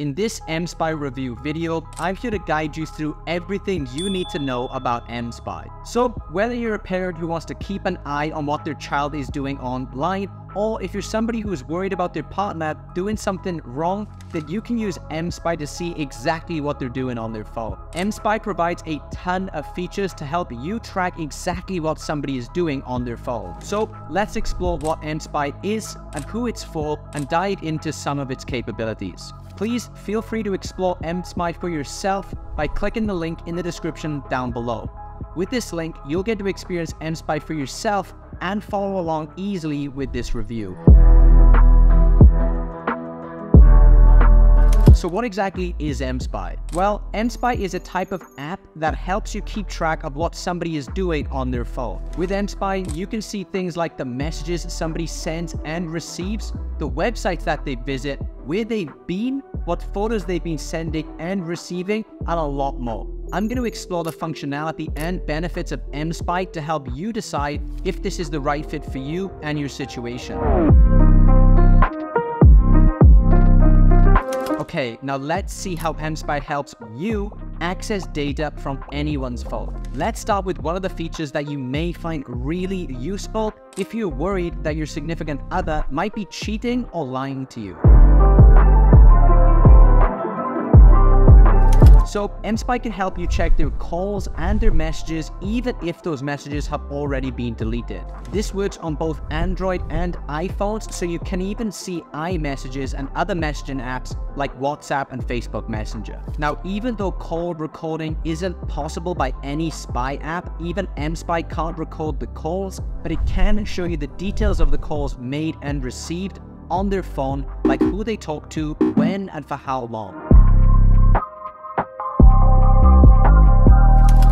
In this mSpy review video, I'm here to guide you through everything you need to know about mSpy. So whether you're a parent who wants to keep an eye on what their child is doing online, or if you're somebody who's worried about their partner doing something wrong, then you can use mSpy to see exactly what they're doing on their phone. mSpy provides a ton of features to help you track exactly what somebody is doing on their phone. So let's explore what mSpy is and who it's for and dive into some of its capabilities. Please feel free to explore mSpy for yourself by clicking the link in the description down below. With this link, you'll get to experience mSpy for yourself and follow along easily with this review. So what exactly is mSpy? Well, mSpy is a type of app that helps you keep track of what somebody is doing on their phone. With mSpy, you can see things like the messages somebody sends and receives, the websites that they visit, where they've been, what photos they've been sending and receiving, and a lot more. I'm going to explore the functionality and benefits of mSpy to help you decide if this is the right fit for you and your situation. Okay, now let's see how mSpy helps you access data from anyone's phone. Let's start with one of the features that you may find really useful if you're worried that your significant other might be cheating or lying to you. So mSpy can help you check their calls and their messages even if those messages have already been deleted. This works on both Android and iPhones so you can even see iMessages and other messaging apps like WhatsApp and Facebook Messenger. Now even though call recording isn't possible by any spy app, even mSpy can't record the calls, but it can show you the details of the calls made and received on their phone, like who they talked to, when and for how long.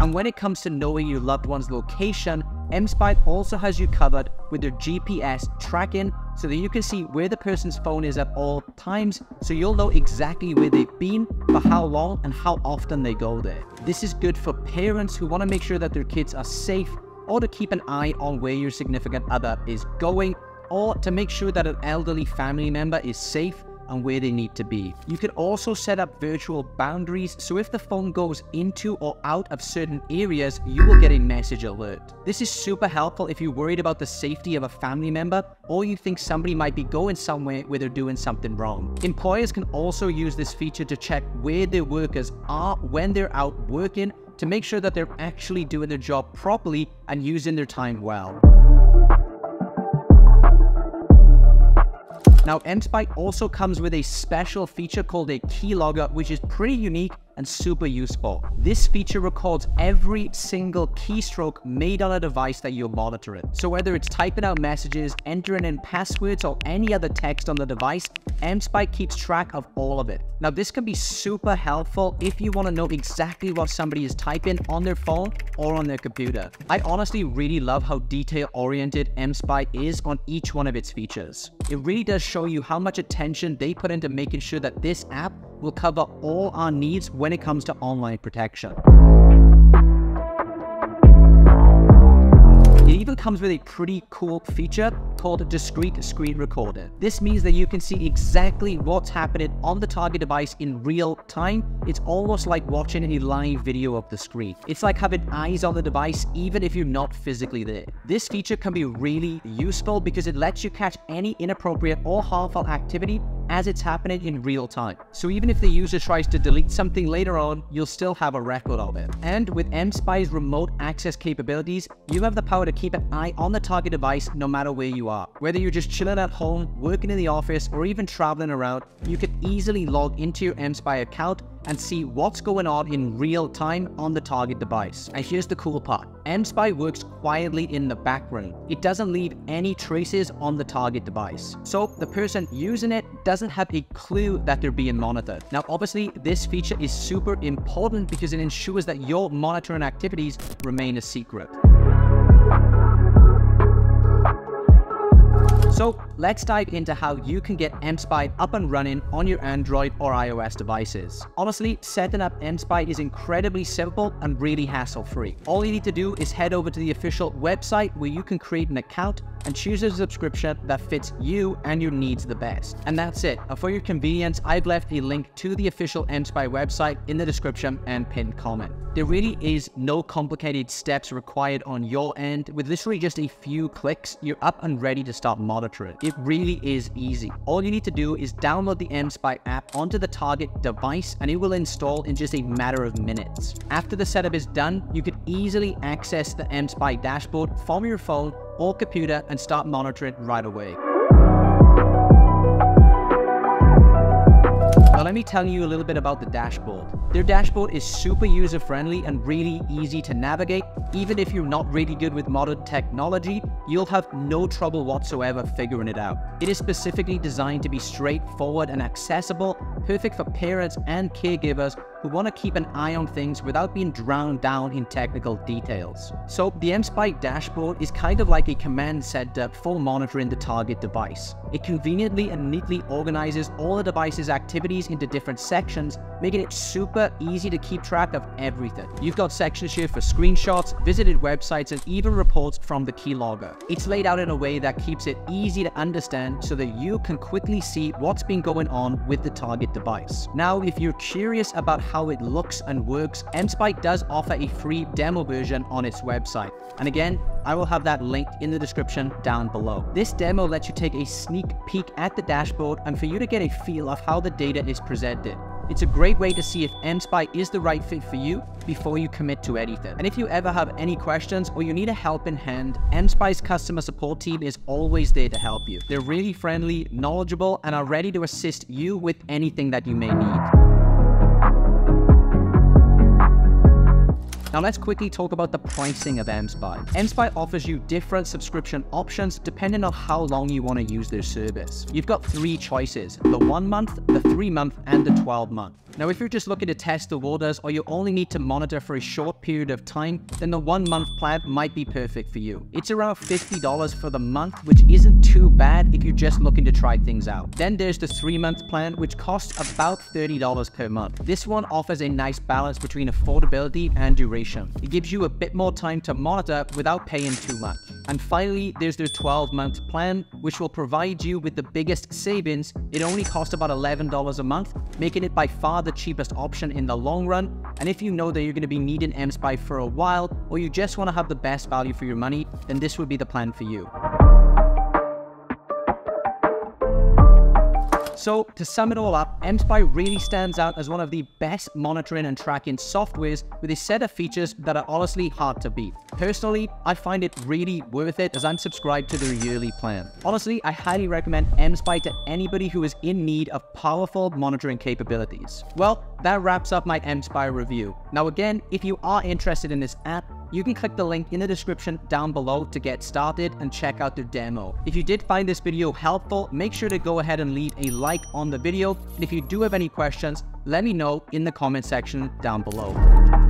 And when it comes to knowing your loved one's location, mSpy also has you covered with their GPS tracking so that you can see where the person's phone is at all times so you'll know exactly where they've been, for how long, and how often they go there. This is good for parents who want to make sure that their kids are safe or to keep an eye on where your significant other is going or to make sure that an elderly family member is safe and where they need to be. You can also set up virtual boundaries, so if the phone goes into or out of certain areas, you will get a message alert. This is super helpful if you're worried about the safety of a family member or you think somebody might be going somewhere where they're doing something wrong. Employers can also use this feature to check where their workers are when they're out working to make sure that they're actually doing their job properly and using their time well. Now, mSpy also comes with a special feature called a keylogger, which is pretty unique and super useful. This feature records every single keystroke made on a device that you're monitoring. So whether it's typing out messages, entering in passwords, or any other text on the device, mSpy keeps track of all of it. Now this can be super helpful if you want to know exactly what somebody is typing on their phone or on their computer. I honestly really love how detail-oriented mSpy is on each one of its features. It really does show you how much attention they put into making sure that this app will cover all our needs when it comes to online protection. It even comes with a pretty cool feature called discreet screen recorder. This means that you can see exactly what's happening on the target device in real time. It's almost like watching a live video of the screen. It's like having eyes on the device even if you're not physically there. This feature can be really useful because it lets you catch any inappropriate or harmful activity as it's happening in real time. So even if the user tries to delete something later on, you'll still have a record of it. And with mSpy's remote access capabilities, you have the power to keep an eye on the target device no matter where you are. Whether you're just chilling at home, working in the office, or even traveling around, you can easily log into your mSpy account and see what's going on in real time on the target device. And here's the cool part. mSpy works quietly in the background. It doesn't leave any traces on the target device. So the person using it doesn't have a clue that they're being monitored. Now, obviously, this feature is super important because it ensures that your monitoring activities remain a secret. So let's dive into how you can get mSpy up and running on your Android or iOS devices. Honestly, setting up mSpy is incredibly simple and really hassle-free. All you need to do is head over to the official website where you can create an account and choose a subscription that fits you and your needs the best. And that's it. Uh, for your convenience, I've left a link to the official MSpy website in the description and pinned comment. There really is no complicated steps required on your end. With literally just a few clicks, you're up and ready to start monitoring. It really is easy. All you need to do is download the MSpy app onto the target device and it will install in just a matter of minutes. After the setup is done, you can easily access the MSpy dashboard from your phone or computer and start monitoring right away. Now let me tell you a little bit about the dashboard. Their dashboard is super user friendly and really easy to navigate. Even if you're not really good with modern technology, you'll have no trouble whatsoever figuring it out. It is specifically designed to be straightforward and accessible, perfect for parents and caregivers who want to keep an eye on things without being drowned down in technical details. So the MSpy dashboard is kind of like a command center for monitoring the target device. It conveniently and neatly organizes all the device's activities into different sections, making it super easy to keep track of everything. You've got sections here for screenshots, visited websites, and even reports from the keylogger. It's laid out in a way that keeps it easy to understand so that you can quickly see what's been going on with the target device. Now, if you're curious about how it looks and works, MSpy does offer a free demo version on its website. And again, I will have that linked in the description down below. This demo lets you take a sneak peek at the dashboard and for you to get a feel of how the data is presented. It's a great way to see if MSpy is the right fit for you before you commit to anything. And if you ever have any questions or you need a helping hand, MSpy's customer support team is always there to help you. They're really friendly, knowledgeable, and are ready to assist you with anything that you may need. Now let's quickly talk about the pricing of MSpy. MSpy offers you different subscription options depending on how long you want to use their service. You've got three choices, the one month, the three month, and the 12 month. Now, if you're just looking to test the waters or you only need to monitor for a short period of time, then the one month plan might be perfect for you. It's around $50 for the month, which isn't too bad if you're just looking to try things out. Then there's the three month plan, which costs about $30 per month. This one offers a nice balance between affordability and duration. It gives you a bit more time to monitor without paying too much. And finally, there's their 12 month plan, which will provide you with the biggest savings. It only costs about $11 a month, making it by far the cheapest option in the long run. And if you know that you're going to be needing MSpy for a while, or you just want to have the best value for your money, then this would be the plan for you. So to sum it all up, MSpy really stands out as one of the best monitoring and tracking softwares with a set of features that are honestly hard to beat. Personally, I find it really worth it as I'm subscribed to their yearly plan. Honestly, I highly recommend MSpy to anybody who is in need of powerful monitoring capabilities. Well, that wraps up my MSpy review. Now again, if you are interested in this app, you can click the link in the description down below to get started and check out the demo. If you did find this video helpful, make sure to go ahead and leave a like on the video. And if you do have any questions, let me know in the comment section down below.